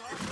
Yes.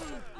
Oh!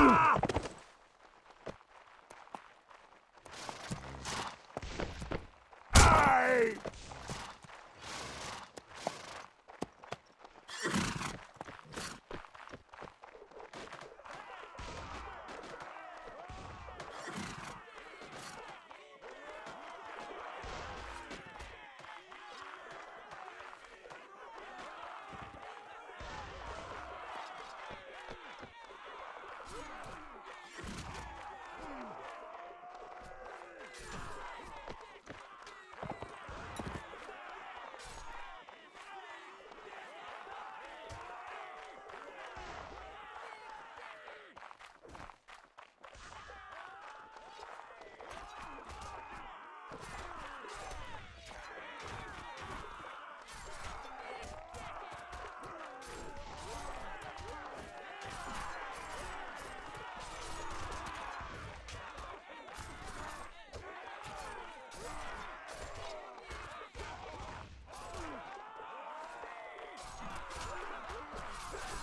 Ah! Yeah!